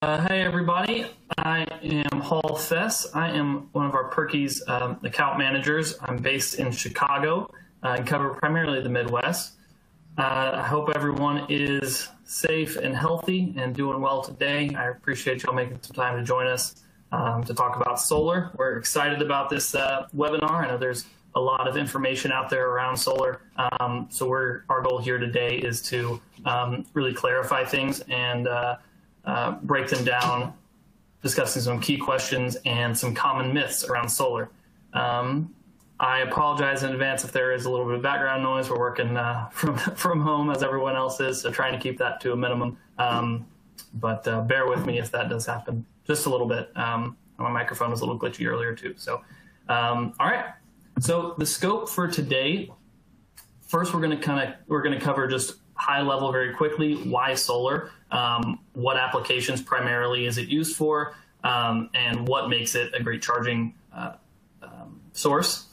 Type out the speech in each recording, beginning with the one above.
Uh, hey everybody, I am Hall Fess. I am one of our Purkey's um, account managers. I'm based in Chicago uh, and cover primarily the Midwest. Uh, I hope everyone is safe and healthy and doing well today. I appreciate y'all making some time to join us um, to talk about solar. We're excited about this uh, webinar. I know there's a lot of information out there around solar. Um, so we're, our goal here today is to um, really clarify things and uh, break them down, discussing some key questions and some common myths around solar. Um, I apologize in advance if there is a little bit of background noise. We're working uh, from from home as everyone else is, so trying to keep that to a minimum. Um, but uh, bear with me if that does happen just a little bit. Um, my microphone was a little glitchy earlier too. So, um, all right. So the scope for today. First, we're going to kind of we're going to cover just high level very quickly. Why solar? Um, what applications primarily is it used for? Um, and what makes it a great charging uh, um, source?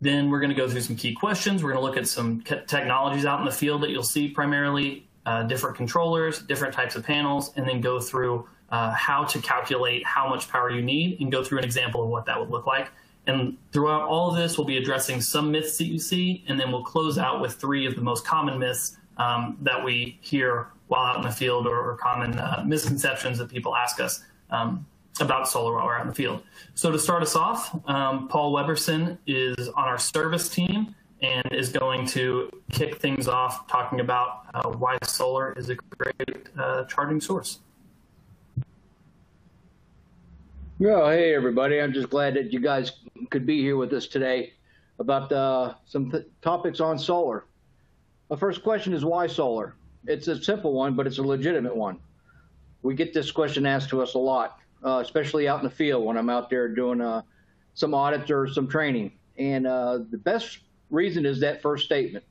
Then we're going to go through some key questions. We're going to look at some technologies out in the field that you'll see primarily, uh, different controllers, different types of panels, and then go through uh, how to calculate how much power you need and go through an example of what that would look like. And throughout all of this, we'll be addressing some myths that you see, and then we'll close out with three of the most common myths um, that we hear while out in the field or, or common uh, misconceptions that people ask us um, about solar while we're out in the field. So to start us off, um, Paul Weberson is on our service team and is going to kick things off talking about uh, why solar is a great uh, charging source. Well, hey everybody! I'm just glad that you guys could be here with us today about uh, some topics on solar. The first question is why solar? It's a simple one, but it's a legitimate one. We get this question asked to us a lot uh, especially out in the field when I'm out there doing uh, some audits or some training. And uh, the best reason is that first statement,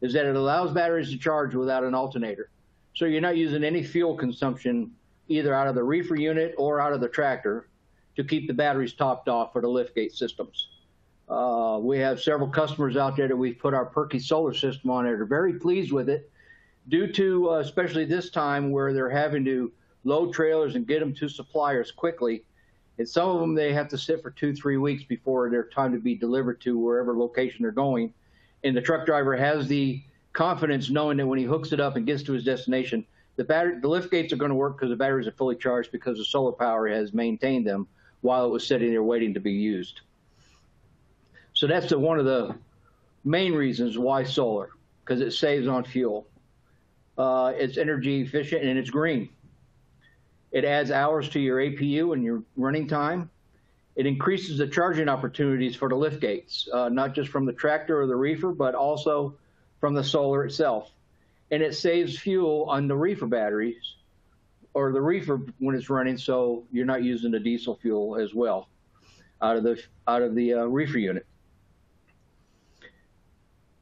is that it allows batteries to charge without an alternator. So you're not using any fuel consumption either out of the reefer unit or out of the tractor to keep the batteries topped off for the liftgate systems. Uh, we have several customers out there that we've put our Purkey solar system on there. They're very pleased with it due to, uh, especially this time where they're having to load trailers and get them to suppliers quickly. And some of them, they have to sit for two, three weeks before their time to be delivered to wherever location they're going. And the truck driver has the confidence knowing that when he hooks it up and gets to his destination, the battery, the lift gates are going to work because the batteries are fully charged because the solar power has maintained them while it was sitting there waiting to be used. So that's the, one of the main reasons why solar, because it saves on fuel. Uh, it's energy efficient and it's green. It adds hours to your APU and your running time. It increases the charging opportunities for the lift gates, uh, not just from the tractor or the reefer, but also from the solar itself. And it saves fuel on the reefer batteries or the reefer when it's running, so you're not using the diesel fuel as well out of the out of the uh, reefer unit.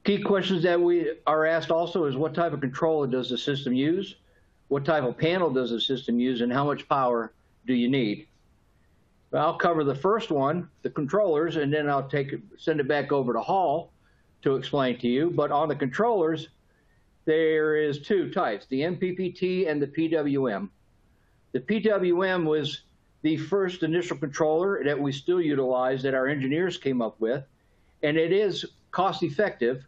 Key questions that we are asked also is what type of controller does the system use? what type of panel does the system use and how much power do you need? I'll cover the first one, the controllers, and then I'll take send it back over to Hall to explain to you. But on the controllers, there is two types, the MPPT and the PWM. The PWM was the first initial controller that we still utilize that our engineers came up with. And it is cost effective,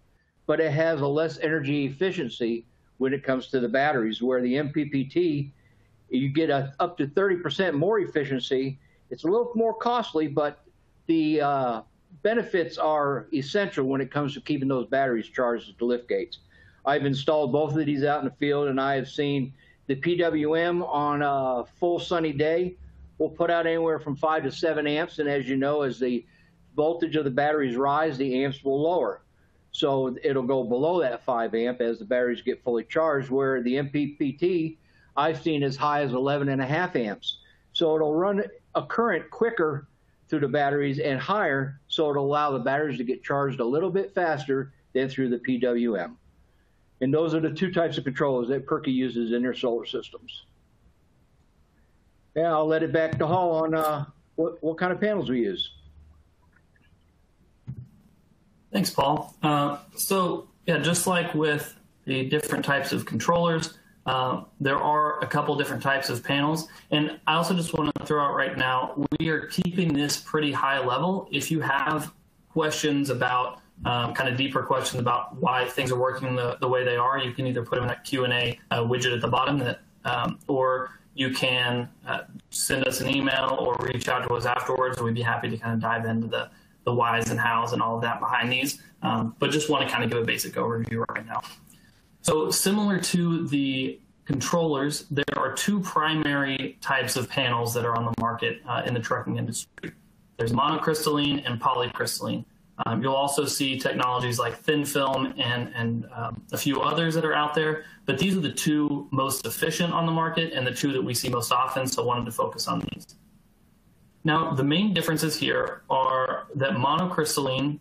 but it has a less energy efficiency when it comes to the batteries, where the MPPT, you get a, up to 30% more efficiency. It's a little more costly, but the uh, benefits are essential when it comes to keeping those batteries charged at the lift gates. I've installed both of these out in the field, and I have seen the PWM on a full sunny day will put out anywhere from five to seven amps, and as you know, as the voltage of the batteries rise, the amps will lower. So it'll go below that 5 amp as the batteries get fully charged, where the MPPT I've seen as high as 11 and a half amps. So it'll run a current quicker through the batteries and higher, so it'll allow the batteries to get charged a little bit faster than through the PWM. And those are the two types of controllers that Purkey uses in their solar systems. Yeah, I'll let it back to Hall on uh, what, what kind of panels we use. Thanks, Paul. Uh, so yeah, just like with the different types of controllers, uh, there are a couple different types of panels. And I also just want to throw out right now, we are keeping this pretty high level. If you have questions about um, kind of deeper questions about why things are working the, the way they are, you can either put them in that Q&A uh, widget at the bottom that, um, or you can uh, send us an email or reach out to us afterwards, we'd be happy to kind of dive into the, the whys and hows and all of that behind these. Um, but just want to kind of give a basic overview right now. So similar to the controllers, there are two primary types of panels that are on the market uh, in the trucking industry. There's monocrystalline and polycrystalline. Um, you'll also see technologies like thin film and, and um, a few others that are out there, but these are the two most efficient on the market and the two that we see most often, so wanted to focus on these. Now, the main differences here are that monocrystalline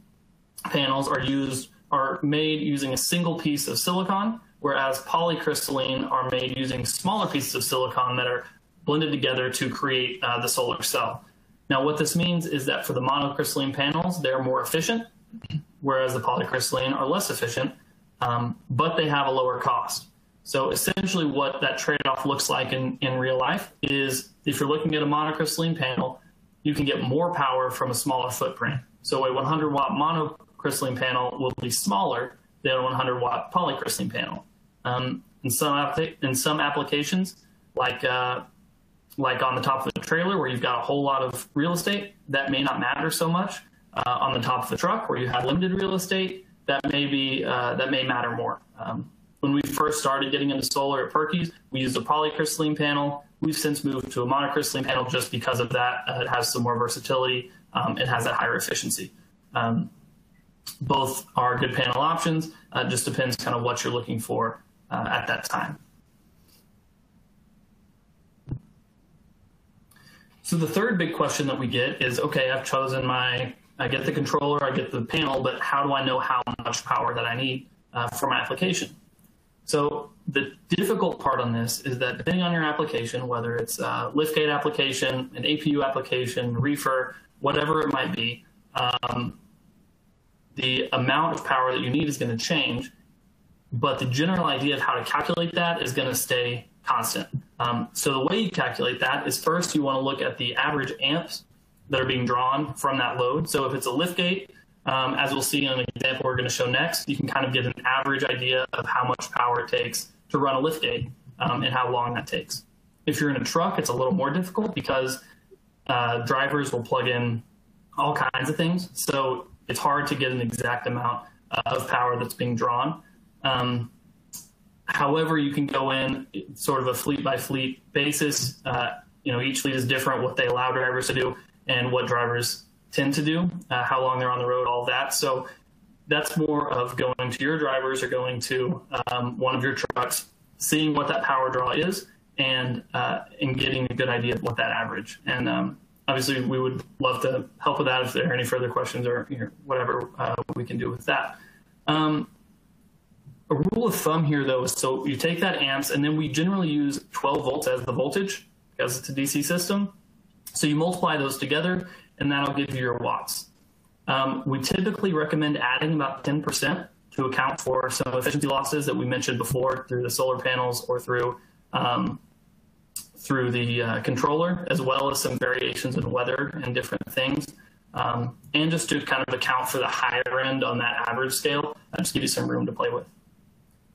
panels are used are made using a single piece of silicon, whereas polycrystalline are made using smaller pieces of silicon that are blended together to create uh, the solar cell. Now, what this means is that for the monocrystalline panels, they're more efficient, whereas the polycrystalline are less efficient, um, but they have a lower cost. So essentially what that trade-off looks like in, in real life is if you're looking at a monocrystalline panel, you can get more power from a smaller footprint. So a 100 watt monocrystalline panel will be smaller than a 100 watt polycrystalline panel. Um, in some in some applications, like uh, like on the top of the trailer where you've got a whole lot of real estate, that may not matter so much. Uh, on the top of the truck where you have limited real estate, that may be uh, that may matter more. Um, when we first started getting into solar at Purkey's, we used a polycrystalline panel. We've since moved to a monocrystalline panel just because of that. Uh, it has some more versatility. Um, it has that higher efficiency. Um, both are good panel options. Uh, just depends kind of what you're looking for uh, at that time. So the third big question that we get is, okay, I've chosen my, I get the controller, I get the panel, but how do I know how much power that I need uh, for my application? So the difficult part on this is that depending on your application, whether it's a liftgate application, an APU application, reefer, whatever it might be, um, the amount of power that you need is going to change, but the general idea of how to calculate that is going to stay constant. Um, so the way you calculate that is first you want to look at the average amps that are being drawn from that load. So if it's a liftgate, um, as we'll see in an example we're going to show next, you can kind of get an average idea of how much power it takes to run a lift gate um, and how long that takes. If you're in a truck, it's a little more difficult because uh, drivers will plug in all kinds of things. So it's hard to get an exact amount uh, of power that's being drawn. Um, However, you can go in sort of a fleet by fleet basis. Uh, you know, each fleet is different, what they allow drivers to do and what drivers tend to do, uh, how long they're on the road, all that. So that's more of going to your drivers or going to um, one of your trucks, seeing what that power draw is, and uh, and getting a good idea of what that average. And um, obviously, we would love to help with that if there are any further questions or you know, whatever uh, we can do with that. Um, a rule of thumb here, though, is so you take that amps, and then we generally use 12 volts as the voltage because it's a DC system. So you multiply those together, and that'll give you your watts. Um, we typically recommend adding about 10% to account for some efficiency losses that we mentioned before through the solar panels or through um, through the uh, controller, as well as some variations in weather and different things. Um, and just to kind of account for the higher end on that average scale, uh, just give you some room to play with.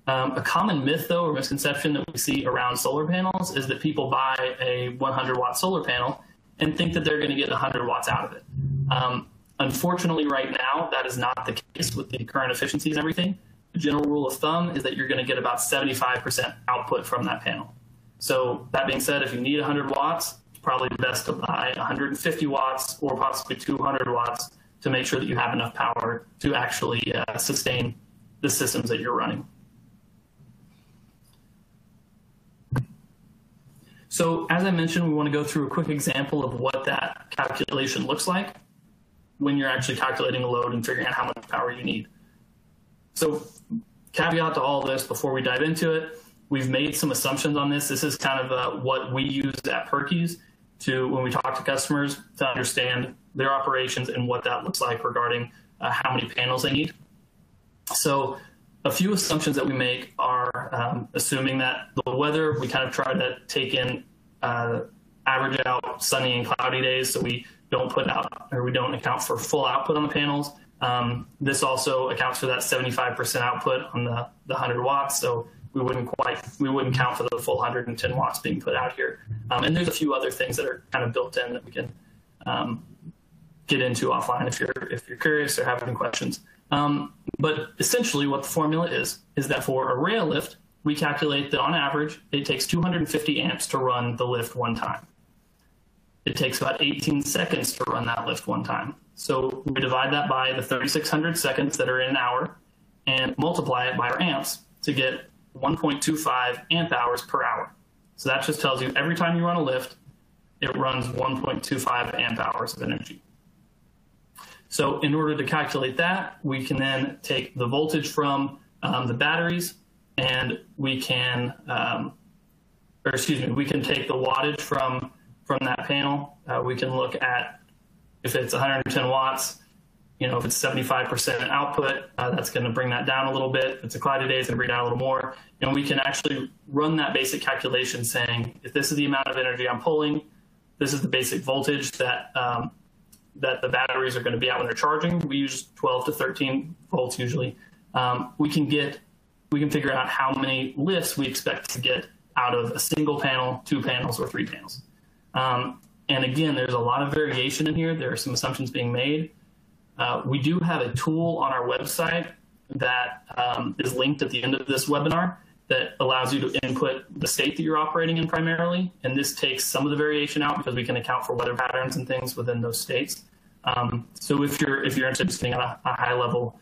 Um, a common myth, though, or misconception that we see around solar panels is that people buy a 100 watt solar panel and think that they're going to get 100 watts out of it. Um, unfortunately, right now, that is not the case with the current efficiencies and everything. The general rule of thumb is that you're going to get about 75% output from that panel. So, that being said, if you need 100 watts, it's probably best to buy 150 watts or possibly 200 watts to make sure that you have enough power to actually uh, sustain the systems that you're running. So as I mentioned, we want to go through a quick example of what that calculation looks like when you're actually calculating a load and figuring out how much power you need. So caveat to all this before we dive into it, we've made some assumptions on this. This is kind of uh, what we use at Purkey's to when we talk to customers to understand their operations and what that looks like regarding uh, how many panels they need. So a few assumptions that we make are um, assuming that the weather, we kind of try to take in uh, average out sunny and cloudy days so we don't put out or we don't account for full output on the panels. Um, this also accounts for that 75% output on the, the 100 watts. So we wouldn't quite, we wouldn't count for the full 110 watts being put out here. Um, and there's a few other things that are kind of built in that we can um, get into offline if you're, if you're curious or have any questions. Um, but essentially what the formula is, is that for a rail lift, we calculate that on average, it takes 250 amps to run the lift one time. It takes about 18 seconds to run that lift one time. So we divide that by the 3,600 seconds that are in an hour and multiply it by our amps to get 1.25 amp hours per hour. So that just tells you every time you run a lift, it runs 1.25 amp hours of energy. So in order to calculate that, we can then take the voltage from um, the batteries and we can, um, or excuse me, we can take the wattage from from that panel. Uh, we can look at if it's 110 watts, you know, if it's 75% output, uh, that's going to bring that down a little bit. If it's a cloudy day, it's going to bring down a little more. And we can actually run that basic calculation saying, if this is the amount of energy I'm pulling, this is the basic voltage that um, that the batteries are going to be at when they're charging. We use 12 to 13 volts usually. Um, we can get we can figure out how many lifts we expect to get out of a single panel, two panels, or three panels. Um, and again, there's a lot of variation in here. There are some assumptions being made. Uh, we do have a tool on our website that um, is linked at the end of this webinar that allows you to input the state that you're operating in primarily. And this takes some of the variation out because we can account for weather patterns and things within those states. Um, so if you're if you're interested in getting a, a high level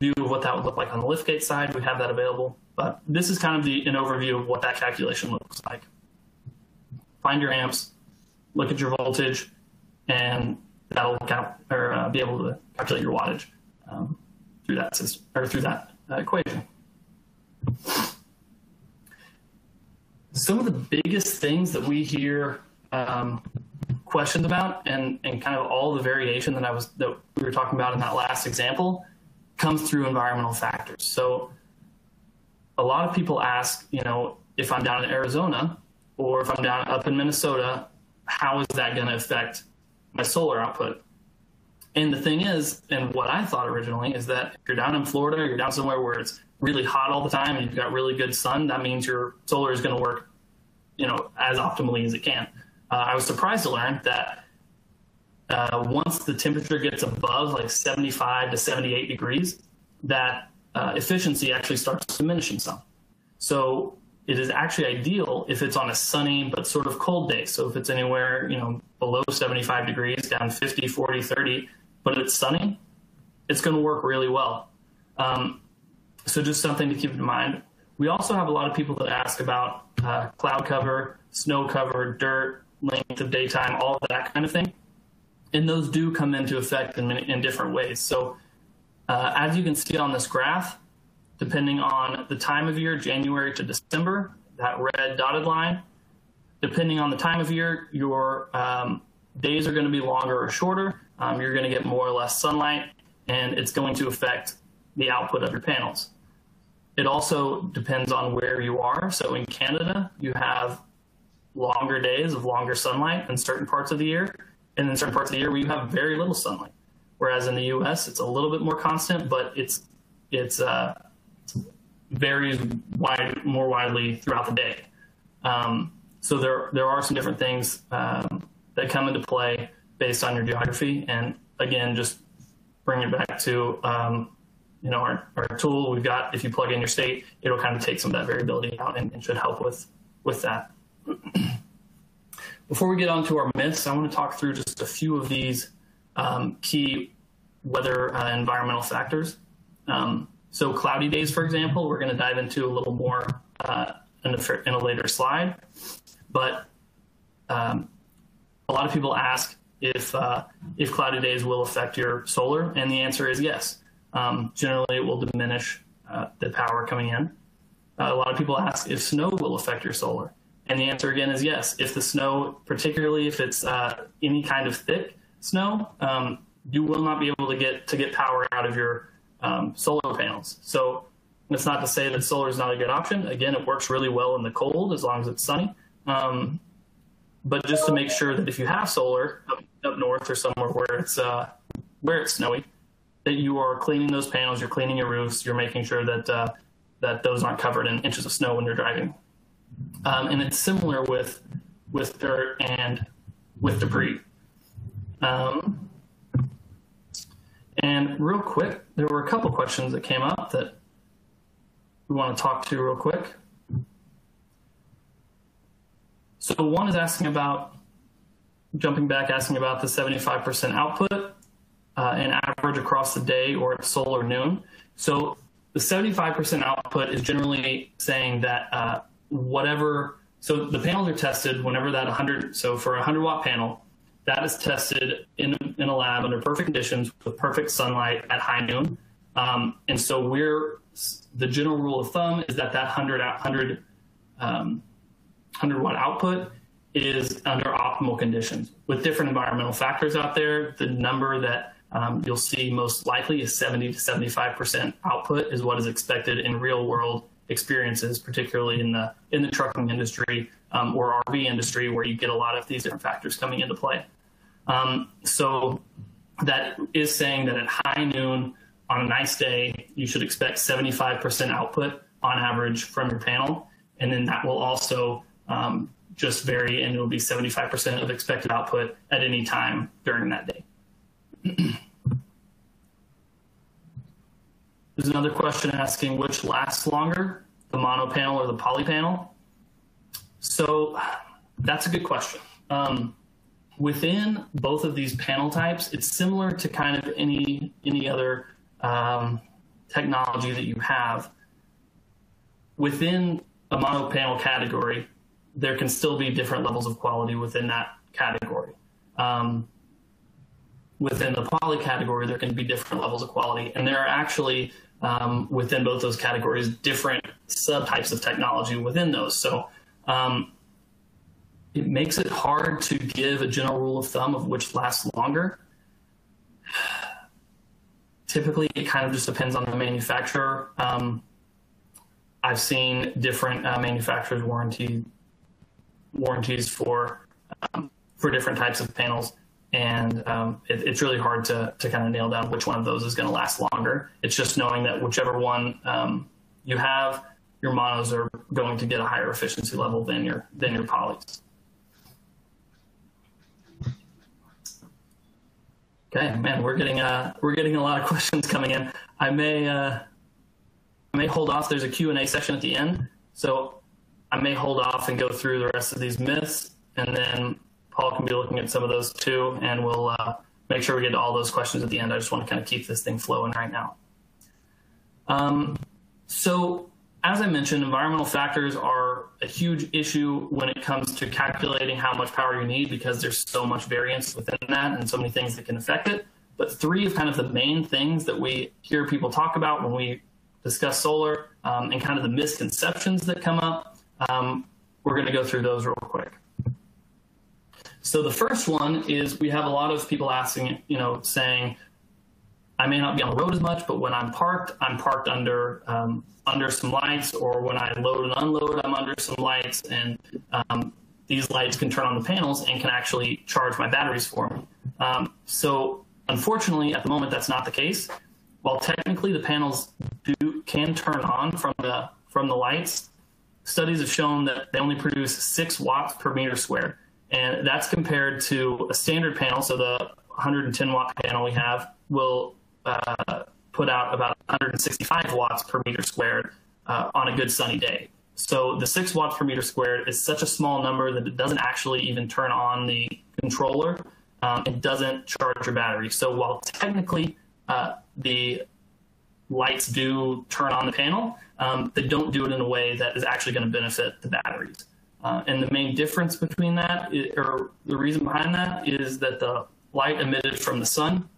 view of what that would look like on the liftgate side, we have that available. But this is kind of the, an overview of what that calculation looks like. Find your amps, look at your voltage, and that'll count or uh, be able to calculate your wattage um, through that system or through that uh, equation. Some of the biggest things that we hear um, questions about, and and kind of all the variation that I was that we were talking about in that last example, comes through environmental factors. So a lot of people ask, you know, if I'm down in Arizona or if I'm down up in Minnesota, how is that going to affect my solar output? And the thing is, and what I thought originally is that if you're down in Florida, you're down somewhere where it's really hot all the time and you've got really good sun, that means your solar is going to work, you know, as optimally as it can. Uh, I was surprised to learn that uh, once the temperature gets above like 75 to 78 degrees, that uh, efficiency actually starts diminishing some. So it is actually ideal if it's on a sunny but sort of cold day. So if it's anywhere, you know, below 75 degrees, down 50, 40, 30, but it's sunny, it's going to work really well. Um, so just something to keep in mind. We also have a lot of people that ask about uh, cloud cover, snow cover, dirt, length of daytime, all of that kind of thing. And those do come into effect in, in different ways. So uh, as you can see on this graph, depending on the time of year, January to December, that red dotted line, depending on the time of year, your um, days are going to be longer or shorter. Um, you're going to get more or less sunlight, and it's going to affect the output of your panels. It also depends on where you are. So in Canada, you have longer days of longer sunlight in certain parts of the year, and in certain parts of the year where you have very little sunlight. Whereas in the U.S., it's a little bit more constant, but it's it's uh, varies wide more widely throughout the day. Um, so there there are some different things um, that come into play based on your geography, and again, just bring it back to um, you know our, our tool we've got. If you plug in your state, it'll kind of take some of that variability out and, and should help with with that. Before we get on to our myths, I want to talk through just a few of these um, key weather uh, environmental factors. Um, so cloudy days, for example, we're going to dive into a little more uh, in, a, in, a, later slide. But um, a lot of people ask if uh, if cloudy days will affect your solar, and the answer is yes. Um, generally, it will diminish uh, the power coming in. Uh, a lot of people ask if snow will affect your solar, and the answer again is yes. If the snow, particularly if it's uh, any kind of thick snow, um, you will not be able to get to get power out of your um, solar panels. So That's not to say that solar is not a good option. Again, it works really well in the cold as long as it's sunny. Um, but just to make sure that if you have solar up, up north or somewhere where it's uh, where it's snowy, that you are cleaning those panels, you're cleaning your roofs, you're making sure that uh, that those aren't covered in inches of snow when you're driving. Um, and it's similar with with dirt and with debris. Um, and real quick, there were a couple questions that came up that we want to talk to real quick. So one is asking about, jumping back, asking about the 75% output uh, and average across the day or at solar noon. So the 75% output is generally saying that uh, whatever, so the panels are tested whenever that 100, so for a 100 watt panel, that is tested in, in a lab under perfect conditions with perfect sunlight at high noon. Um, and so we're, the general rule of thumb is that that 100, 100, um, 100 watt output is under optimal conditions. With different environmental factors out there, the number that um, you'll see most likely is 70 to 75% output is what is expected in real world experiences, particularly in the in the trucking industry um, or RV industry, where you get a lot of these different factors coming into play. Um, so that is saying that at high noon on a nice day, you should expect 75% output on average from your panel, and then that will also um, just vary, and it will be 75% of expected output at any time during that day. There's another question asking which lasts longer, the mono panel or the poly panel. So that's a good question. Um, within both of these panel types, it's similar to kind of any any other um, technology that you have. Within a mono panel category, there can still be different levels of quality within that category. Um, within the poly category, there can be different levels of quality. And there are actually, um, within both those categories, different subtypes of technology within those. So um, it makes it hard to give a general rule of thumb of which lasts longer. Typically, it kind of just depends on the manufacturer. Um, I've seen different uh, manufacturers warranty warranties for um, for different types of panels and um, it, it's really hard to, to kind of nail down which one of those is going to last longer. It's just knowing that whichever one um, you have, your monos are going to get a higher efficiency level than your than your polys. Okay, man, we're getting uh, we're getting a lot of questions coming in. I may uh, I may hold off. There's a Q and A section at the end, so I may hold off and go through the rest of these myths, and then Paul can be looking at some of those too, and we'll uh, make sure we get to all those questions at the end. I just want to kind of keep this thing flowing right now. Um, so, as I mentioned, environmental factors are a huge issue when it comes to calculating how much power you need because there's so much variance within that and so many things that can affect it. But three of kind of the main things that we hear people talk about when we discuss solar um, and kind of the misconceptions that come up, um, we're going to go through those real quick. So the first one is we have a lot of people asking, you know, saying, I may not be on the road as much, but when I'm parked, I'm parked under um, under some lights, or when I load and unload, I'm under some lights, and um, these lights can turn on the panels and can actually charge my batteries for me. Um, so unfortunately, at the moment, that's not the case. While technically the panels do can turn on from the from the lights, studies have shown that they only produce six watts per meter squared and that's compared to a standard panel. So the 110 watt panel we have will uh, put out about 165 watts per meter squared uh, on a good sunny day. So the six watts per meter squared is such a small number that it doesn't actually even turn on the controller. Um, it doesn't charge your battery. So while technically uh, the lights do turn on the panel, um, they don't do it in a way that is actually going to benefit the batteries. Uh, and the main difference between that, is, or the reason behind that, is that the light emitted from the sun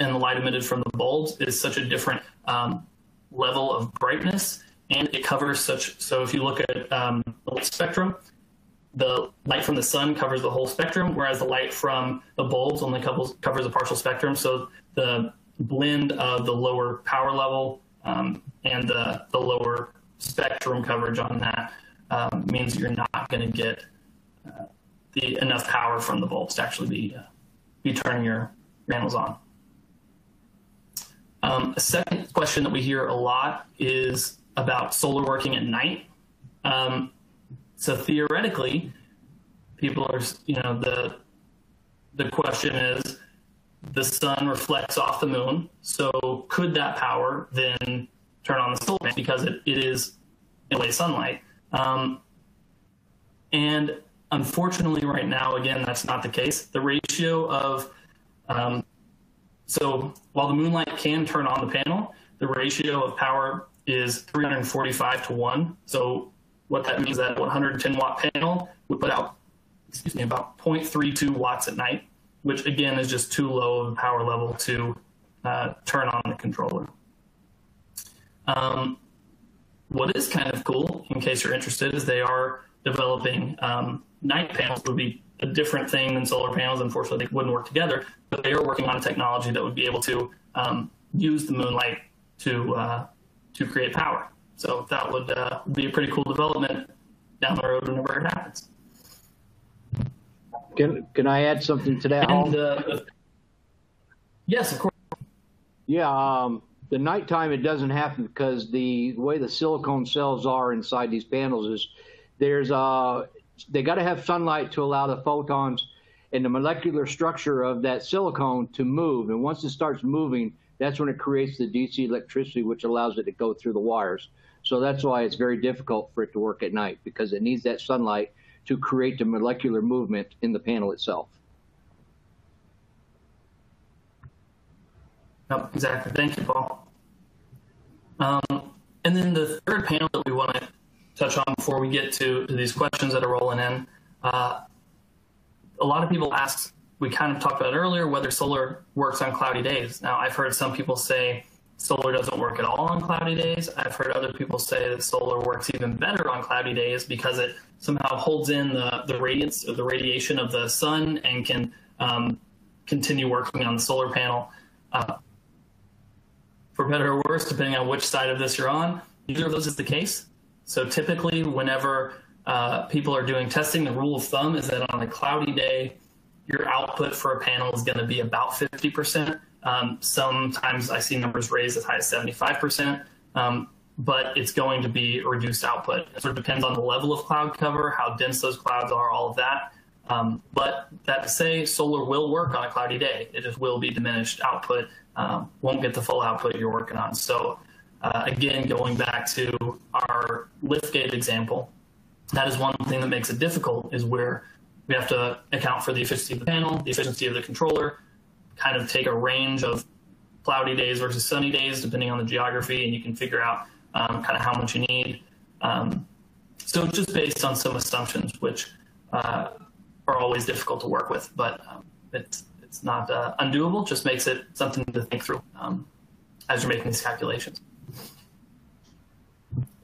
and the light emitted from the bulbs is such a different um, level of brightness, and it covers such. So if you look at um, the spectrum, the light from the sun covers the whole spectrum, whereas the light from the bulbs only covers, covers a partial spectrum. So the blend of the lower power level um, and the, the lower spectrum coverage on that um, means you're not going to get uh, the enough power from the bulbs to actually be uh, be turning your panels on. Um, a second question that we hear a lot is about solar working at night. Um, so theoretically, people are, you know, the the question is, the sun reflects off the moon. So could that power then turn on the solar because it, it is in way sunlight? Um, and unfortunately, right now, again, that's not the case. The ratio of um, so while the moonlight can turn on the panel, the ratio of power is 345 to 1. So what that means is that 110 watt panel would put out, excuse me, about 0.32 watts at night, which again is just too low of a power level to uh, turn on the controller. Um, what is kind of cool, in case you're interested, is they are developing um, night panels would be a different thing than solar panels. Unfortunately, they wouldn't work together, but they are working on a technology that would be able to um, use the moonlight to uh, to create power. So that would uh, be a pretty cool development down the road whenever it happens. Can can I add something to that? And, uh, yes, of course. Yeah, um, the nighttime it doesn't happen because the way the silicone cells are inside these panels is there's uh they got to have sunlight to allow the photons and the molecular structure of that silicone to move. And once it starts moving, that's when it creates the DC electricity, which allows it to go through the wires. So that's why it's very difficult for it to work at night because it needs that sunlight to create the molecular movement in the panel itself. Yep, exactly. Thank you, Paul. Um, and then the third panel that we want to touch on before we get to, to these questions that are rolling in. Uh, a lot of people ask, we kind of talked about earlier, whether solar works on cloudy days. Now, I've heard some people say solar doesn't work at all on cloudy days. I've heard other people say that solar works even better on cloudy days because it somehow holds in the, the radiance or the radiation of the sun and can um, continue working on the solar panel. Uh, for better or worse, depending on which side of this you're on, either of those is the case. So typically, whenever uh, people are doing testing, the rule of thumb is that on a cloudy day, your output for a panel is going to be about 50%. Um, sometimes I see numbers raised as high as 75%, um, but it's going to be reduced output. It sort of depends on the level of cloud cover, how dense those clouds are, all of that. Um, but that to say, solar will work on a cloudy day. It just will be diminished output, um, won't get the full output you're working on. So uh, again, going back to our liftgate example, that is one thing that makes it difficult is where we have to account for the efficiency of the panel, the efficiency of the controller, kind of take a range of cloudy days versus sunny days, depending on the geography, and you can figure out um, kind of how much you need. Um, so just based on some assumptions, which uh, are always difficult to work with, but um, it's, it's not uh, undoable, just makes it something to think through um, as you're making these calculations.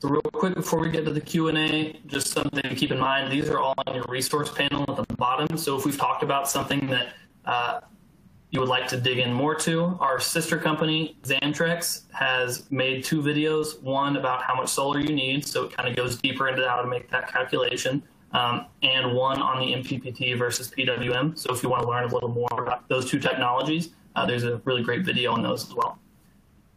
So real quick before we get to the Q&A, just something to keep in mind. These are all on your resource panel at the bottom. So if we've talked about something that uh, you would like to dig in more to, our sister company, Xantrex, has made two videos, one about how much solar you need, so it kind of goes deeper into how to make that calculation, um, and one on the MPPT versus PWM. So if you want to learn a little more about those two technologies, uh, there's a really great video on those as well.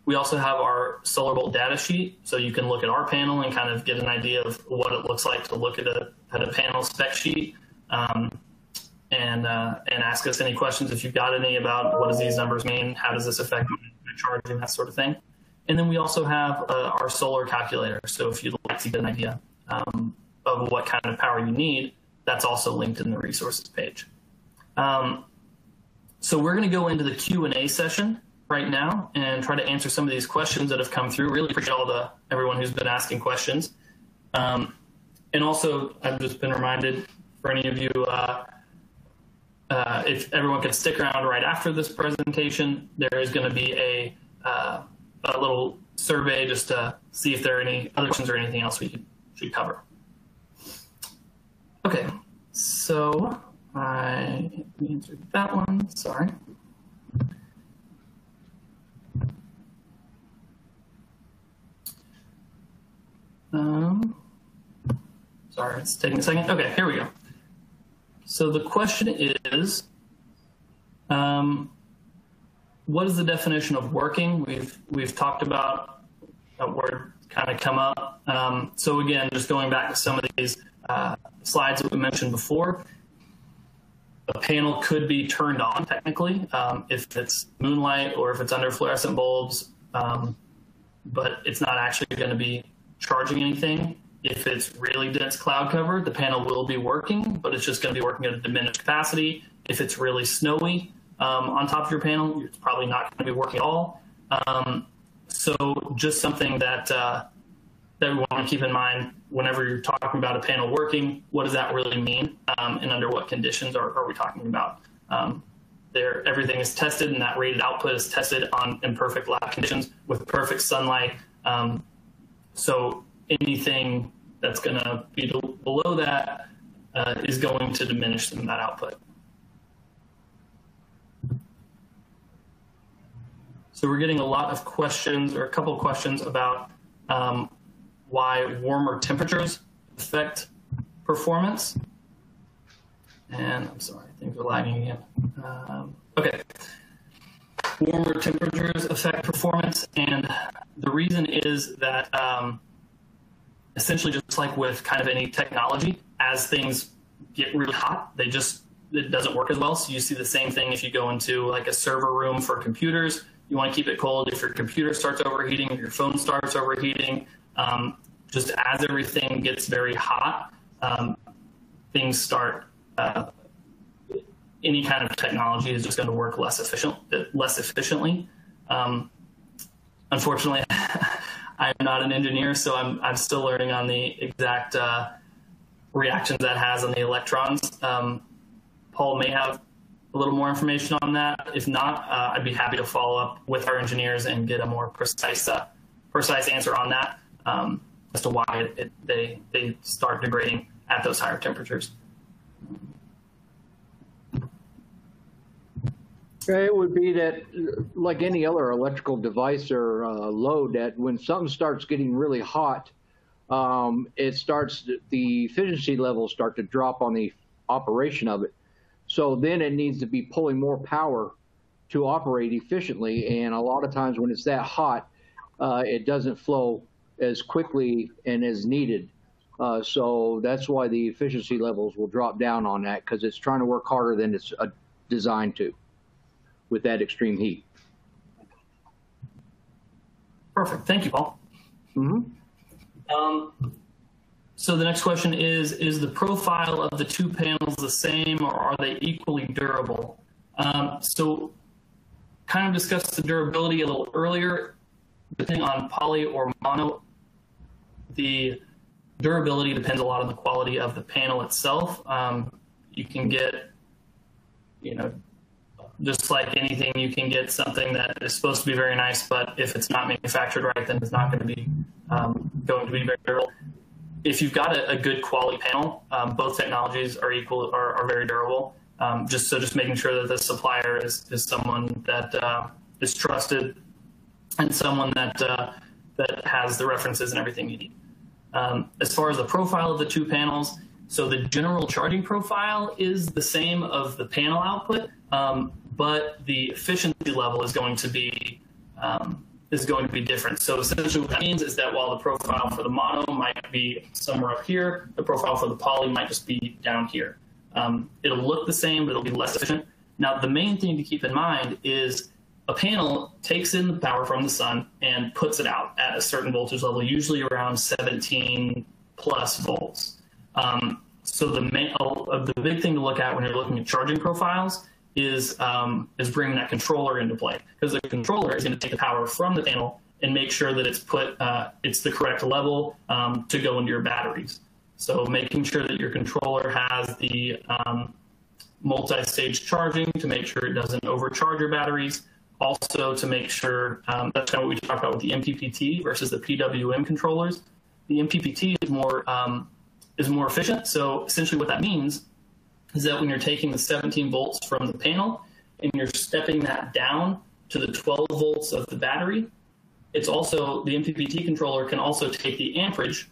We also have our SolarBolt data sheet, so you can look at our panel and kind of get an idea of what it looks like to look at a, at a panel spec sheet um, and, uh, and ask us any questions if you've got any about what does these numbers mean, how does this affect charging, that sort of thing. And then we also have uh, our solar calculator, so if you'd like to get an idea um, of what kind of power you need, that's also linked in the resources page. Um, so we're going to go into the Q&A session right now and try to answer some of these questions that have come through. Really appreciate all the everyone who's been asking questions. Um, and also, I've just been reminded for any of you, uh, uh, if everyone could stick around right after this presentation, there is going to be a, uh, a little survey just to see if there are any other questions or anything else we should cover. Okay, so I answered that one. Sorry. Um, sorry, it's taking a second. Okay, here we go. So the question is, um, what is the definition of working? We've we've talked about that word kind of come up. Um, so again, just going back to some of these uh, slides that we mentioned before, a panel could be turned on technically um, if it's moonlight or if it's under fluorescent bulbs, um, but it's not actually going to be charging anything. If it's really dense cloud cover, the panel will be working, but it's just going to be working at a diminished capacity. If it's really snowy um, on top of your panel, it's probably not going to be working at all. Um, so just something that uh, that we want to keep in mind whenever you're talking about a panel working. What does that really mean, um, and under what conditions are, are we talking about? Um, there, everything is tested, and that rated output is tested on imperfect lab conditions with perfect sunlight. So anything that's going to be below that uh, is going to diminish that output. So we're getting a lot of questions, or a couple of questions about um, why warmer temperatures affect performance. And I'm sorry, things are lagging again. Um, okay. Warmer temperatures affect performance, and the reason is that um, essentially, just like with kind of any technology, as things get really hot, they just it doesn't work as well. So you see the same thing if you go into like a server room for computers you want to keep it cold if your computer starts overheating, if your phone starts overheating. Um, just as everything gets very hot, um, things start. Uh, any kind of technology is just going to work less efficient, less efficiently. Um, unfortunately, I'm not an engineer, so I'm I'm still learning on the exact uh, reactions that has on the electrons. Um, Paul may have a little more information on that. If not, uh, I'd be happy to follow up with our engineers and get a more precise uh, precise answer on that um, as to why it, it, they they start degrading at those higher temperatures. It would be that, like any other electrical device or uh, load, that when something starts getting really hot, um, it starts the efficiency levels start to drop on the operation of it. So then it needs to be pulling more power to operate efficiently. And a lot of times when it's that hot, uh, it doesn't flow as quickly and as needed. Uh, so that's why the efficiency levels will drop down on that because it's trying to work harder than it's uh, designed to with that extreme heat. Perfect. Thank you, Paul. Mm-hmm. Um, so the next question is, is the profile of the two panels the same or are they equally durable? Um, so kind of discussed the durability a little earlier. Depending on poly or mono, the durability depends a lot on the quality of the panel itself. Um, you can get, you know, just like anything, you can get something that is supposed to be very nice, but if it's not manufactured right, then it's not going to be um, going to be very durable if you've got a, a good quality panel, um, both technologies are equal are, are very durable. Um, just so just making sure that the supplier is, is someone that uh, is trusted and someone that uh, that has the references and everything you need. Um, as far as the profile of the two panels, so the general charging profile is the same of the panel output, um, but the efficiency level is going to be um, is going to be different. So essentially what that means is that while the profile for the mono might be somewhere up here, the profile for the poly might just be down here. Um, it'll look the same, but it'll be less efficient. Now, the main thing to keep in mind is a panel takes in the power from the sun and puts it out at a certain voltage level, usually around 17 plus volts. Um, so the, main, uh, the big thing to look at when you're looking at charging profiles is um, is bringing that controller into play because the controller is going to take the power from the panel and make sure that it's put uh, it's the correct level um, to go into your batteries. So making sure that your controller has the um, multi-stage charging to make sure it doesn't overcharge your batteries. Also to make sure um, that's kind of what we talked about with the MPPT versus the PWM controllers. The MPPT is more um, is more efficient. So essentially, what that means is that when you're taking the 17 volts from the panel and you're stepping that down to the 12 volts of the battery, it's also the MPPT controller can also take the amperage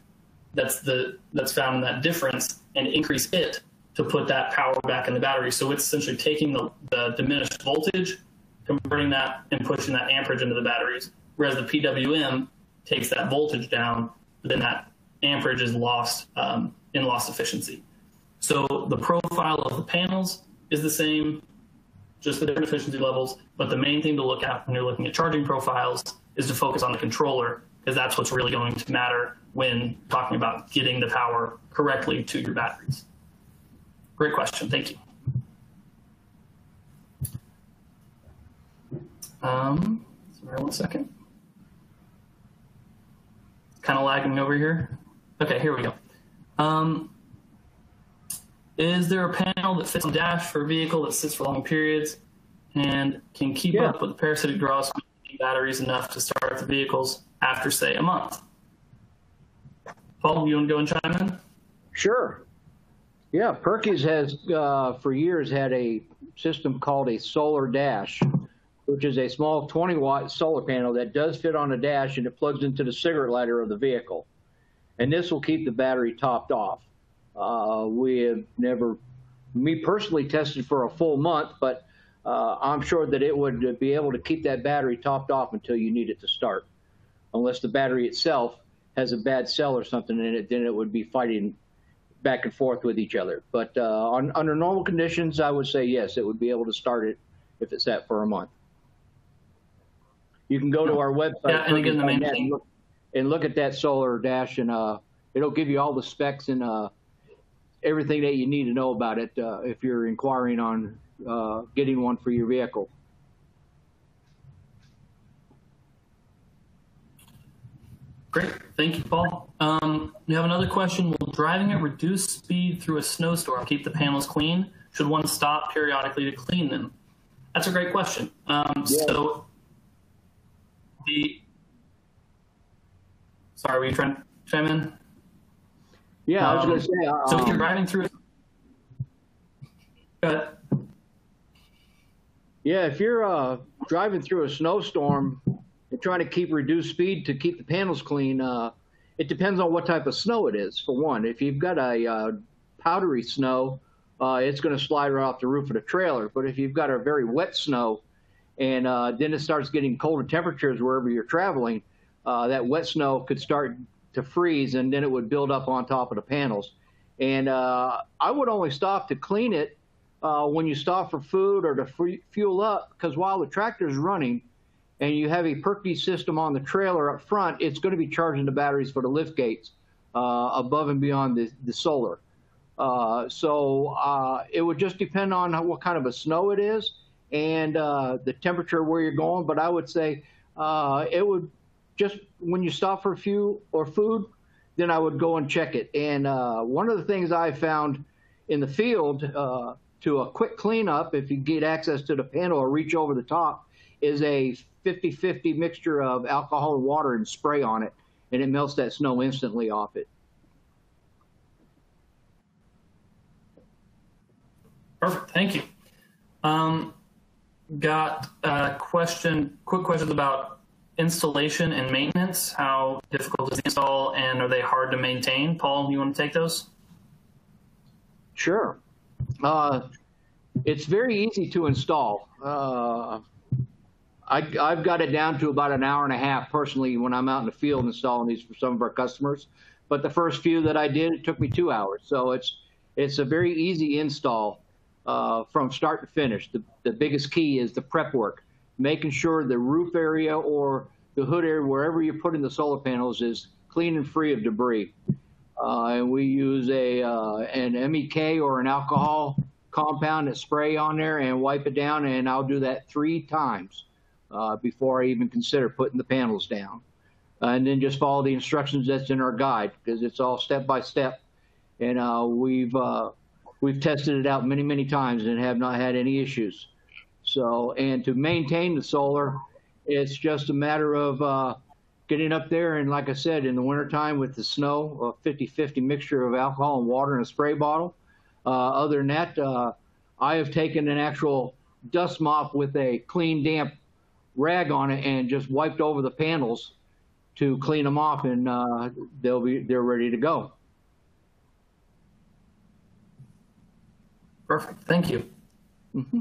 that's the that's found in that difference and increase it to put that power back in the battery. So it's essentially taking the, the diminished voltage, converting that and pushing that amperage into the batteries. Whereas the PWM takes that voltage down, then that amperage is lost um, in lost efficiency. So the profile of the panels is the same, just the different efficiency levels. But the main thing to look at when you're looking at charging profiles is to focus on the controller, because that's what's really going to matter when talking about getting the power correctly to your batteries. Great question. Thank you. Um, sorry, one second. Kind of lagging over here. Okay, here we go. Um, is there a panel that fits on dash for a vehicle that sits for long periods and can keep yeah. up with the parasitic draws batteries enough to start the vehicles after, say, a month? Paul, you want to go and chime in? Sure. Yeah, Purkey's has uh, for years had a system called a solar dash, which is a small 20 watt solar panel that does fit on a dash and it plugs into the cigarette lighter of the vehicle. And this will keep the battery topped off. Uh, we have never, me personally, tested for a full month, but uh, I'm sure that it would be able to keep that battery topped off until you need it to start. Unless the battery itself has a bad cell or something in it, then it would be fighting back and forth with each other. But uh, on, under normal conditions, I would say yes, it would be able to start it if it's set for a month. You can go to our website yeah, and, again, the main and, look, and look at that solar dash, and uh, it'll give you all the specs and uh, everything that you need to know about it uh, if you're inquiring on uh, getting one for your vehicle. Great, thank you, Paul. Um, we have another question. Will driving at reduced speed through a snowstorm keep the panels clean? Should one stop periodically to clean them? That's a great question. Um, yeah. So the sorry, were you trying to chime in? Yeah, um, I was going to say. Um, so if you're driving through, go Yeah, if you're uh, driving through a snowstorm and trying to keep reduced speed to keep the panels clean, uh, it depends on what type of snow it is. For one, if you've got a uh, powdery snow, uh, it's going to slide right off the roof of the trailer. But if you've got a very wet snow, and uh, then it starts getting colder temperatures wherever you're traveling, uh, that wet snow could start to freeze, and then it would build up on top of the panels. And uh, I would only stop to clean it uh, when you stop for food or to fuel up, because while the tractor is running, and you have a Purkey system on the trailer up front, it's going to be charging the batteries for the lift gates uh, above and beyond the, the solar. Uh, so uh, it would just depend on what kind of a snow it is and uh, the temperature where you're going. But I would say it would just when you stop for fuel or food, then I would go and check it. And uh, one of the things I found in the field to a quick cleanup, if you get access to the panel or reach over the top, is a 50-50 mixture of alcohol and water and spray on it, and it melts that snow instantly off it. Perfect. Thank you. Um, got a question, quick questions about installation and maintenance. How difficult is the install and are they hard to maintain? Paul, you want to take those? Sure. Uh, it's very easy to install. Uh, I, have got it down to about an hour and a half personally when I'm out in the field installing these for some of our customers. But the first few that I did, it took me two hours. So it's it's a very easy install uh, from start to finish. The, the biggest key is the prep work, making sure the roof area or the hood area, wherever you're putting the solar panels, is clean and free of debris. Uh, and we use a uh, an MEK or an alcohol compound that spray on there and wipe it down, and I'll do that three times uh, before I even consider putting the panels down. And then just follow the instructions that's in our guide because it's all step by step. And uh, we've uh, we've tested it out many many times and have not had any issues. So and to maintain the solar, it's just a matter of uh, getting up there and like I said in the wintertime with the snow, a 50-50 mixture of alcohol and water in a spray bottle. Uh, other than that, I have taken an actual dust mop with a clean damp rag on it and just wiped over the panels to clean them off, and uh, they'll be they're ready to go. Perfect. Thank you. Mm-hmm.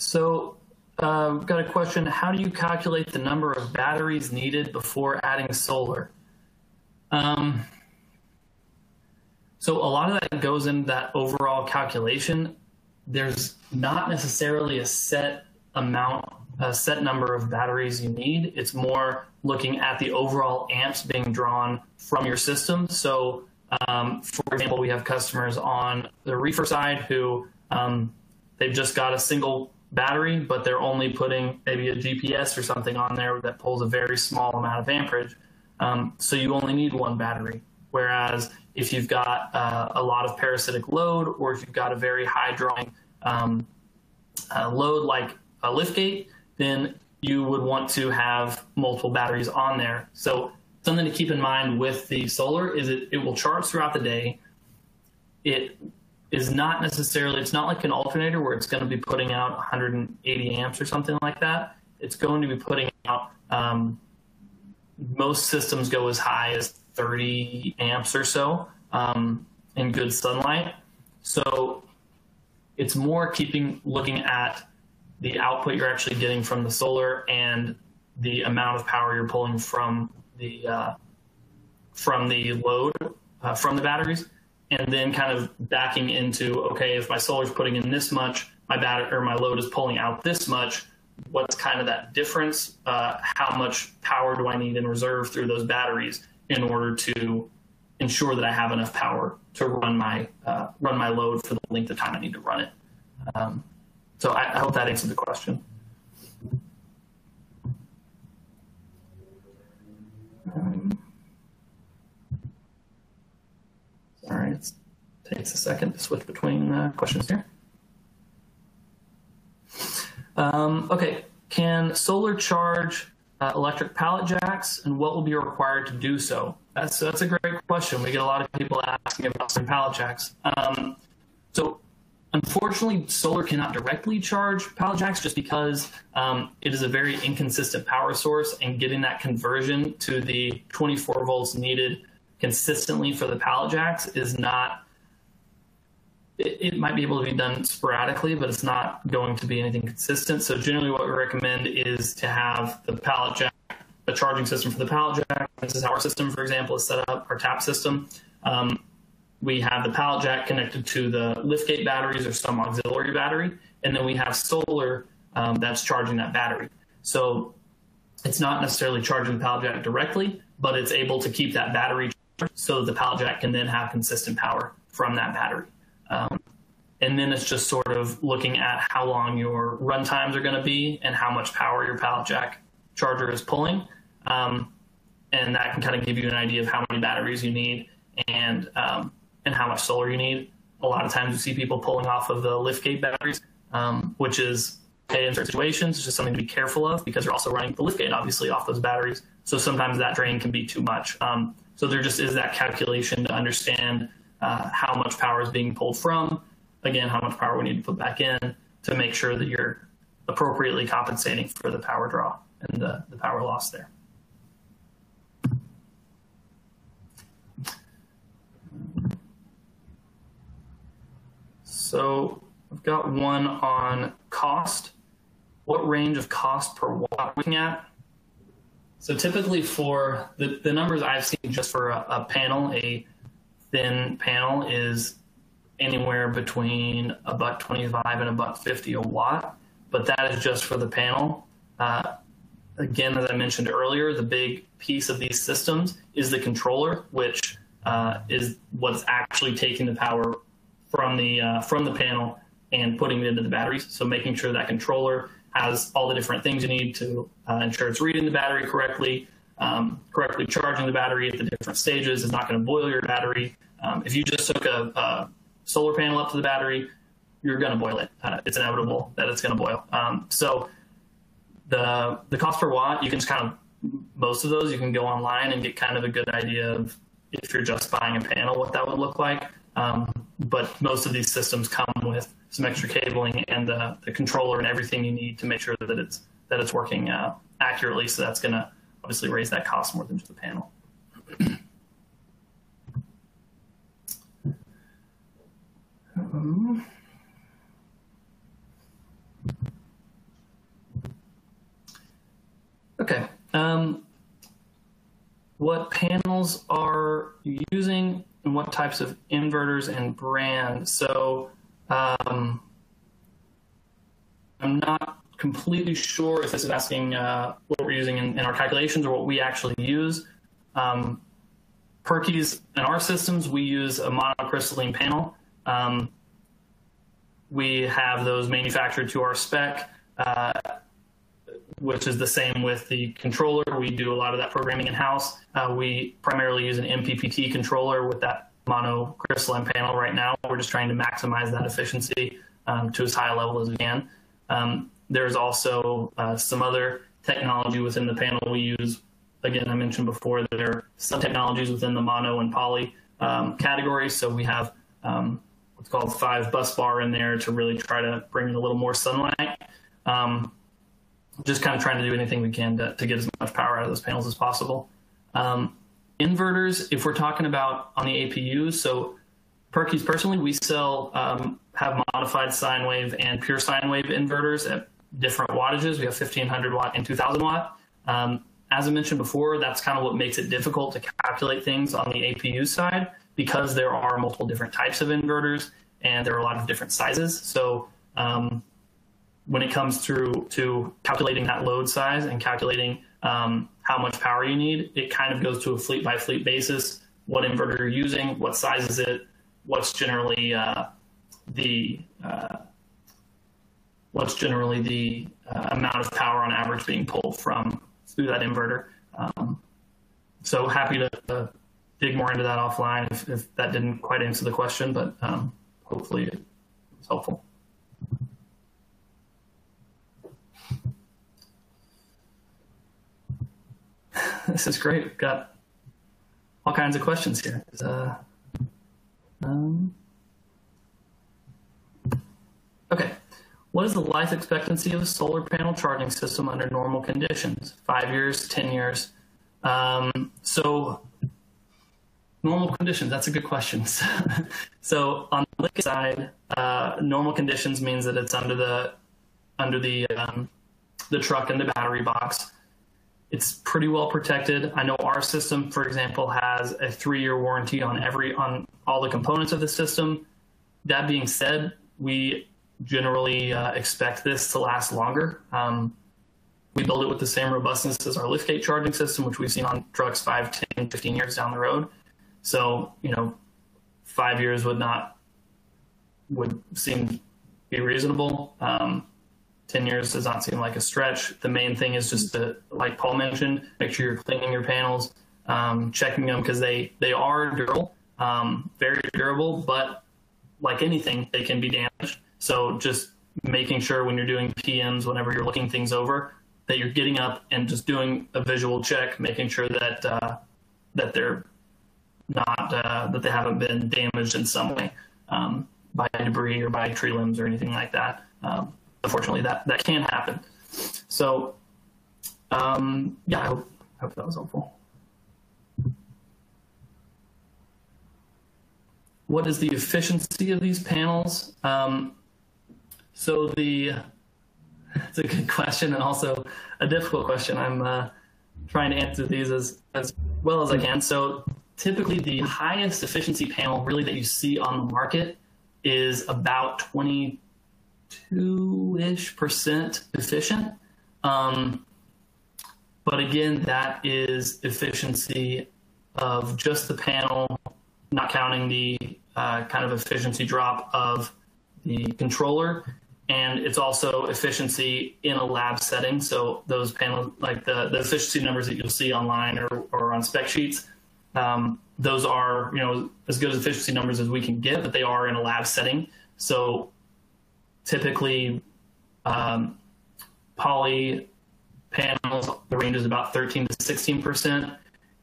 So, uh, got a question. How do you calculate the number of batteries needed before adding solar? Um, so, a lot of that goes into that overall calculation. There's not necessarily a set amount, a set number of batteries you need. It's more looking at the overall amps being drawn from your system. So, um, for example, we have customers on the reefer side who um, they've just got a single battery, but they're only putting maybe a GPS or something on there that pulls a very small amount of amperage. Um, so you only need one battery. Whereas if you've got uh, a lot of parasitic load or if you've got a very high drawing um, uh, load like a liftgate, then you would want to have multiple batteries on there. So something to keep in mind with the solar is it, it will charge throughout the day. It is not necessarily, it's not like an alternator where it's going to be putting out 180 amps or something like that. It's going to be putting out, um, most systems go as high as 30 amps or so um, in good sunlight. So it's more keeping looking at the output you're actually getting from the solar and the amount of power you're pulling from the uh, from the load uh, from the batteries, and then kind of backing into okay, if my solar is putting in this much, my battery or my load is pulling out this much. What's kind of that difference? Uh, how much power do I need in reserve through those batteries in order to ensure that I have enough power to run my uh, run my load for the length of time I need to run it? Um, so I, I hope that answered the question. Um, sorry, it takes a second to switch between uh, questions here. Um, okay, can solar charge uh, electric pallet jacks, and what will be required to do so? That's that's a great question. We get a lot of people asking about some pallet jacks. Um, so Unfortunately, solar cannot directly charge pallet jacks just because um, it is a very inconsistent power source, and getting that conversion to the 24 volts needed consistently for the pallet jacks is not. It, might be able to be done sporadically, but it's not going to be anything consistent. So, generally, what we recommend is to have the pallet jack, a charging system for the pallet jack. This is how our system, for example, is set up, our tap system. Um, we have the pallet jack connected to the liftgate batteries or some auxiliary battery, and then we have solar um, that's charging that battery. So it's not necessarily charging the pallet jack directly, but it's able to keep that battery so the pallet jack can then have consistent power from that battery. Um, and then it's just sort of looking at how long your run times are going to be and how much power your pallet jack charger is pulling. Um, and that can kind of give you an idea of how many batteries you need and um, and how much solar you need. A lot of times you see people pulling off of the liftgate batteries, um, which is okay in certain situations. It's just something to be careful of because you're also running the liftgate obviously off those batteries. So sometimes that drain can be too much. Um, so there just is that calculation to understand uh, how much power is being pulled from. Again, how much power we need to put back in to make sure that you're appropriately compensating for the power draw and the, the power loss there. So I've got one on cost. What range of cost per watt looking at? So typically for the, the numbers I've seen just for a, a panel, a thin panel is anywhere between a buck 25 and a buck 50 a watt, but that is just for the panel. Uh, again, as I mentioned earlier, the big piece of these systems is the controller, which uh, is what's actually taking the power from the uh, from the panel and putting it into the batteries. So making sure that controller has all the different things you need to uh, ensure it's reading the battery correctly, um, correctly charging the battery at the different stages. It's not going to boil your battery. Um, if you just took a, a, solar panel up to the battery, you're going to boil it. Uh, it's inevitable that it's going to boil. Um, so the the cost per watt, you can just kind of most of those you can go online and get kind of a good idea of if you're just buying a panel what that would look like. Um, but most of these systems come with some extra cabling and the, the controller and everything you need to make sure that it's that it's working uh, accurately. So that's going to obviously raise that cost more than just the panel. um, okay. Um, what panels are you using and what types of inverters and brands? So um, I'm not completely sure if this is asking uh, what we're using in, in, our calculations or what we actually use. Um, Purkey's in our systems, we use a monocrystalline panel. Um, we have those manufactured to our spec, uh, which is the same with the controller. We do a lot of that programming in house. Uh, we primarily use an MPPT controller with that monocrystalline panel right now. We're just trying to maximize that efficiency um, to as high a level as we can. Um, there's also uh, some other technology within the panel we use. Again, I mentioned before that there are some technologies within the mono and poly um, categories. So we have um, what's called five bus bar in there to really try to bring in a little more sunlight. Um, just kind of trying to do anything we can to, to, get as much power out of those panels as possible. Um, inverters, if we're talking about on the APUs, so Purkey's personally, we sell um, have modified sine wave and pure sine wave inverters at different wattages. We have 1500 watt and 2000 watt. Um, as I mentioned before, that's kind of what makes it difficult to calculate things on the APU side because there are multiple different types of inverters and there are a lot of different sizes. So um, when it comes through to calculating that load size and calculating um, how much power you need, it kind of goes to a fleet by fleet basis. What inverter you're using, what size is it, what's generally uh, the uh, what's generally the uh, amount of power on average being pulled from through that inverter. Um, so happy to uh, dig more into that offline if, if, that didn't quite answer the question, but um, hopefully it was helpful. this is great. We've got all kinds of questions here. Uh, um, okay. What is the life expectancy of a solar panel charging system under normal conditions? Five years, 10 years? Um, so, normal conditions, that's a good question. so, on the liquid side, uh, normal conditions means that it's under the under the um, the truck and the battery box. It's pretty well protected. I know our system, for example, has a three-year warranty on every on all the components of the system. That being said, we generally uh, expect this to last longer. Um, we build it with the same robustness as our liftgate charging system, which we've seen on trucks 5, 10, 15 years down the road. So, you know, five years would not, would seem be reasonable. Um, 10 years does not seem like a stretch. The main thing is just to, like Paul mentioned, make sure you're cleaning your panels, um, checking them because they, they are durable, um, very durable, but like anything, they can be damaged. So just making sure when you're doing PMs, whenever you're looking things over, that you're getting up and just doing a visual check, making sure that uh, that they're not uh, that they haven't been damaged in some way um, by debris or by tree limbs or anything like that. Um, unfortunately, that that can happen. So um, yeah, I hope, I hope that was helpful. What is the efficiency of these panels? Um, so the it's a good question and also a difficult question. I'm uh, trying to answer these as as well as I can. So typically, the highest efficiency panel really that you see on the market is about 22 ish percent efficient. Um, but again, that is efficiency of just the panel, not counting the uh, kind of efficiency drop of the controller and it's also efficiency in a lab setting. So those panels, like the, the efficiency numbers that you'll see online or, or on spec sheets, um, those are you know as good as efficiency numbers as we can get, but they are in a lab setting. So typically, um, poly panels the range is about 13 to 16 percent,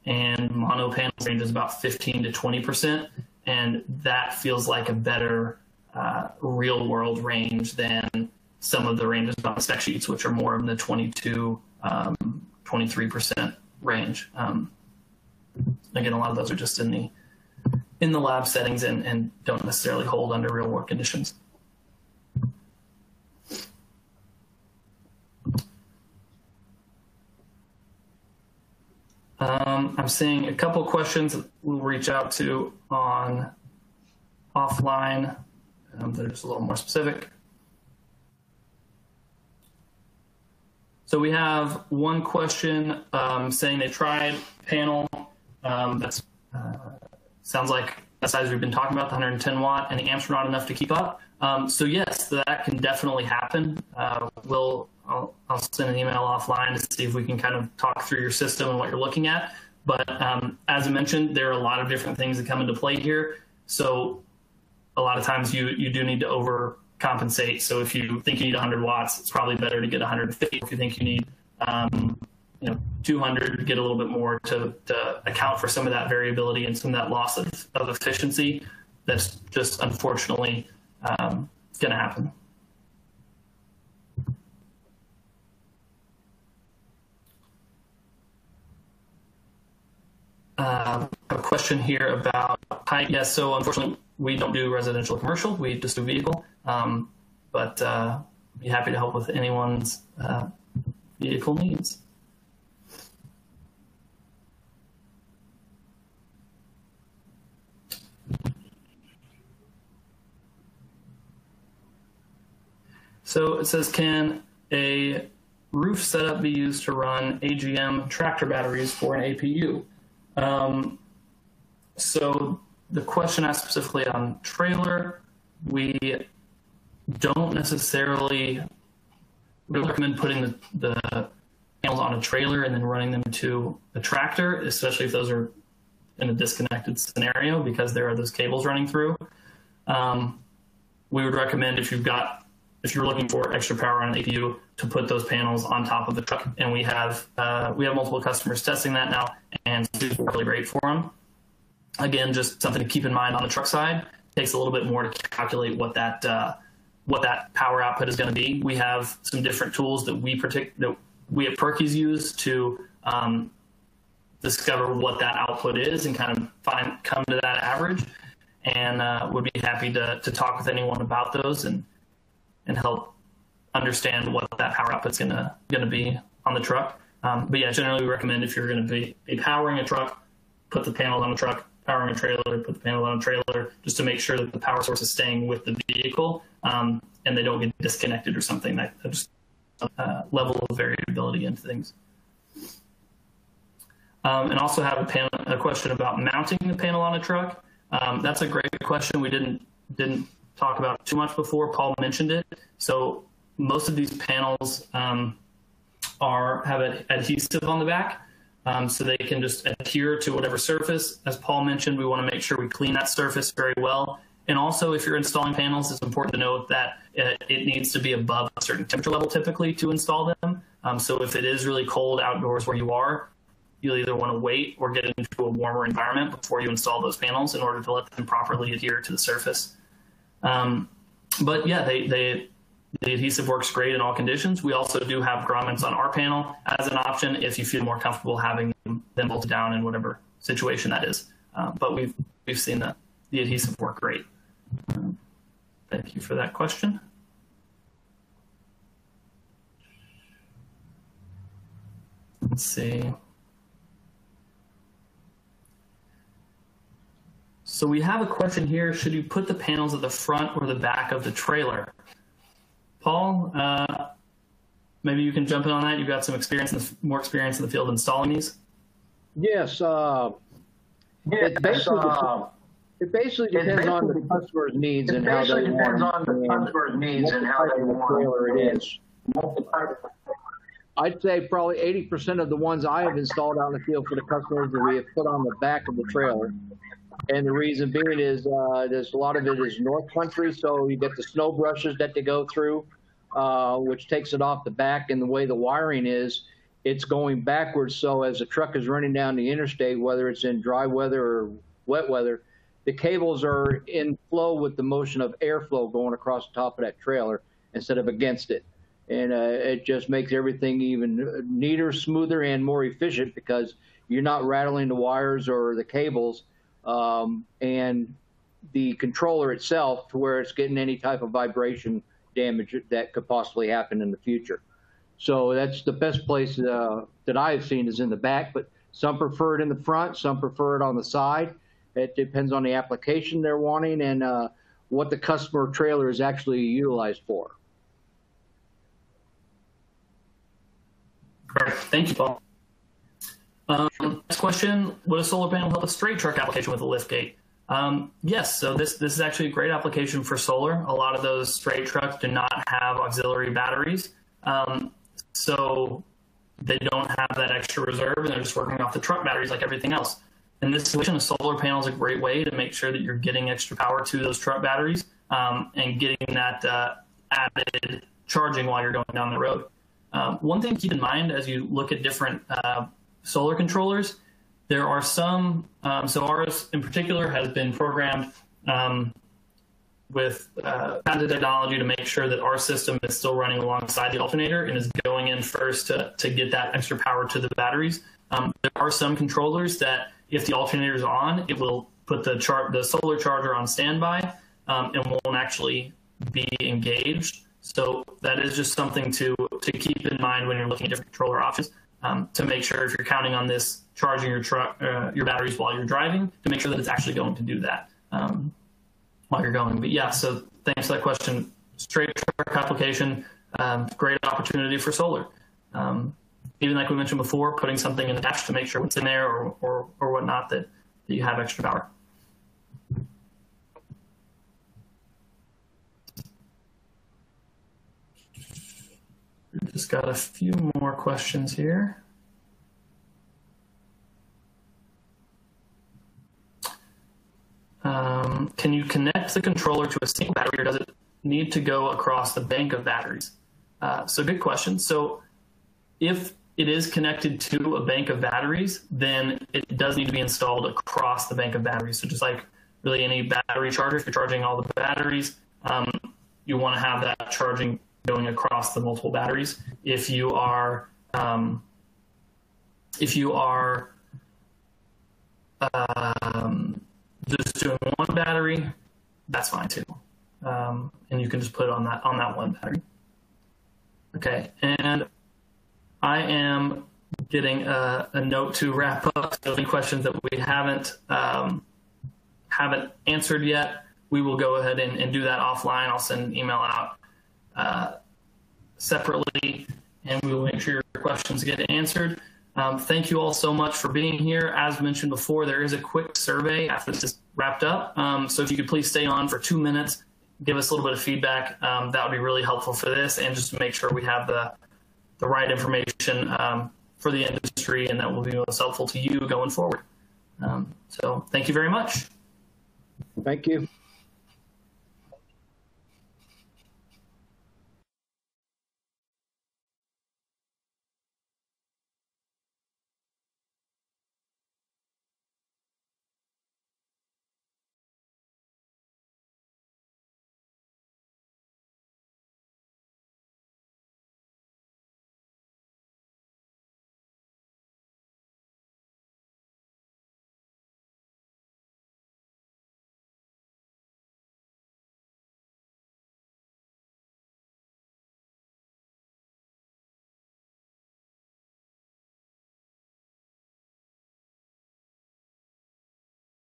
and mono panels range is about 15 to 20 percent, and that feels like a better uh, real world range than some of the ranges on spec sheets, which are more in the 22, um, 23% range. Um, again, a lot of those are just in the in the lab settings and, and don't necessarily hold under real world conditions. Um, I'm seeing a couple questions we'll reach out to on offline um, that are just a little more specific. So we have one question um, saying they tried panel. Um, that's uh, sounds like the size we've been talking about, the 110 watt, and the amps are not enough to keep up. Um, so yes, that can definitely happen. Uh, we'll I'll, I'll, send an email offline to see if we can kind of talk through your system and what you're looking at. But um, as I mentioned, there are a lot of different things that come into play here. So a lot of times you you do need to overcompensate. So if you think you need 100 watts, it's probably better to get 150. If you think you need um, you know 200, get a little bit more to, to account for some of that variability and some of that loss of, of efficiency. That's just unfortunately um, going to happen. Uh, a question here about hi. Yes, so unfortunately, we don't do residential or commercial. We just do vehicle. Um, but uh, be happy to help with anyone's uh, vehicle needs. So it says, can a roof setup be used to run AGM tractor batteries for an APU? Um, so the question asked specifically on trailer, we don't necessarily recommend putting the, the panels on a trailer and then running them to a tractor, especially if those are in a disconnected scenario because there are those cables running through. Um, we would recommend if you've got if you're looking for extra power on an APU to put those panels on top of the truck. And we have uh, we have multiple customers testing that now, and it's really great for them. Again, just something to keep in mind on the truck side. It takes a little bit more to calculate what that uh, what that power output is going to be. We have some different tools that we partic- that we at Purkey's use to um, discover what that output is and kind of find come to that average. And uh, would be happy to to talk with anyone about those and and help understand what that power output's gonna gonna be on the truck. Um, but yeah, generally we recommend if you're gonna be, be powering a truck, put the panel on the truck. Powering a trailer, put the panel on a trailer, just to make sure that the power source is staying with the vehicle um, and they don't get disconnected or something. That, just uh, level of variability into things. Um, and also have a, panel, a, question about mounting the panel on a truck. Um, that's a great question. We didn't didn't talk about too much before. Paul mentioned it. So most of these panels um, are have an adhesive on the back. Um, so they can just adhere to whatever surface. As Paul mentioned, we want to make sure we clean that surface very well. And also, if you're installing panels, it's important to note that it, it needs to be above a certain temperature level typically to install them. Um, so if it is really cold outdoors where you are, you'll either want to wait or get into a warmer environment before you install those panels in order to let them properly adhere to the surface. Um, but yeah, they, they, the adhesive works great in all conditions. We also do have grommets on our panel as an option if you feel more comfortable having them bolted down in whatever situation that is. Uh, but we've we've seen that the adhesive work great. Um, thank you for that question. Let's see. So we have a question here. Should you put the panels at the front or the back of the trailer? Paul, uh, maybe you can jump in on that. You've got some experience, in the, more experience in the field installing these. Yes. Uh, yes it, basically, uh, it basically depends basically, on the customer's needs and how they depends want. on the customer's needs and how they want. Trailer it is. I'd say probably 80% of the ones I have installed out in the field for the customers that we have put on the back of the trailer. And the reason being is uh, there's a lot of it is north country, so you get the snow brushes that they go through, uh, which takes it off the back. And the way the wiring is, it's going backwards. So as the truck is running down the interstate, whether it's in dry weather or wet weather, the cables are in flow with the motion of airflow going across the top of that trailer instead of against it. and uh, it just makes everything even neater, smoother, and more efficient because you're not rattling the wires or the cables, um, and the controller itself to where it's getting any type of vibration damage that could possibly happen in the future. So that's the best place uh, that I've seen is in the back, but some prefer it in the front, some prefer it on the side. It depends on the application they're wanting and uh, what the customer trailer is actually utilized for. Great. Thank you, Paul. Um, next question, would a solar panel help a straight truck application with a lift gate? Um, yes, so this, this is actually a great application for solar. A lot of those straight trucks do not have auxiliary batteries. Um, so they don't have that extra reserve and they're just working off the truck batteries like everything else. In this situation, a solar panel is a great way to make sure that you're getting extra power to those truck batteries um, and getting that uh, added charging while you're going down the road. Um, one thing to keep in mind as you look at different uh, solar controllers, there are some, um, so ours in particular has been programmed um, with uh, patented technology to make sure that our system is still running alongside the alternator and is going in first to, to get that extra power to the batteries. Um, there are some controllers that if the alternator is on, it will put the chart the solar charger on standby um, and won't actually be engaged. So that is just something to to keep in mind when you're looking at different controller options um, to make sure if you're counting on this charging your truck uh, your batteries while you're driving to make sure that it's actually going to do that um, while you're going. But yeah, so thanks for that question. Straight truck application, um, great opportunity for solar. Um, even like we mentioned before, putting something in the dash to make sure what's in there or, or, or whatnot that, that you have extra power. We've just got a few more questions here. Um, can you connect the controller to a single battery or does it need to go across the bank of batteries? Uh, so good question. So if it is connected to a bank of batteries, then it does need to be installed across the bank of batteries. So just like really any battery charger, if you're charging all the batteries, um, you want to have that charging going across the multiple batteries. If you are um, if you are um, just doing one battery, that's fine too, um, and you can just put it on that on that one battery. Okay, and I am getting a, a note to wrap up. So any questions that we haven't um, haven't answered yet, we will go ahead and, and do that offline. I'll send an email out uh, separately, and we will make sure your questions get answered. Um, thank you all so much for being here. As mentioned before, there is a quick survey after this is wrapped up. Um, so if you could please stay on for two minutes, give us a little bit of feedback. Um, that would be really helpful for this, and just to make sure we have the the right information um, for the industry, and that will be most helpful to you going forward. Um, so thank you very much. Thank you.